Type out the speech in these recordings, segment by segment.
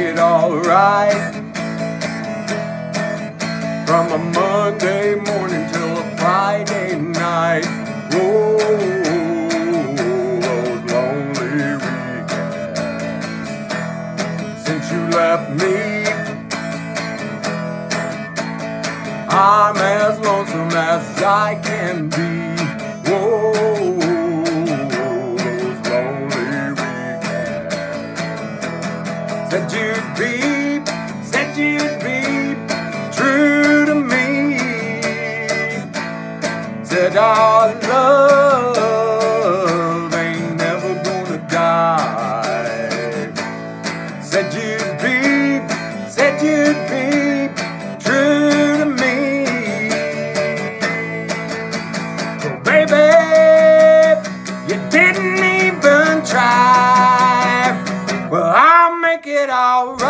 it alright. From a Monday morning till a Friday night. Whoa, those lonely weekends. Since you left me, I'm as lonesome as I can be. You'd be, said you'd be true to me. Said our love ain't never gonna die. Said you'd be, it alright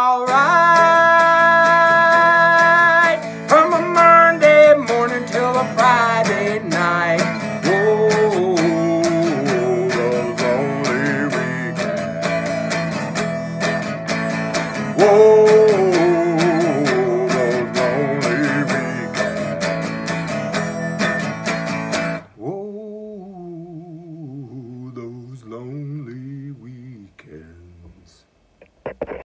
alright. From a Monday morning till a Friday night. Oh, lonely. Whoa. Those lonely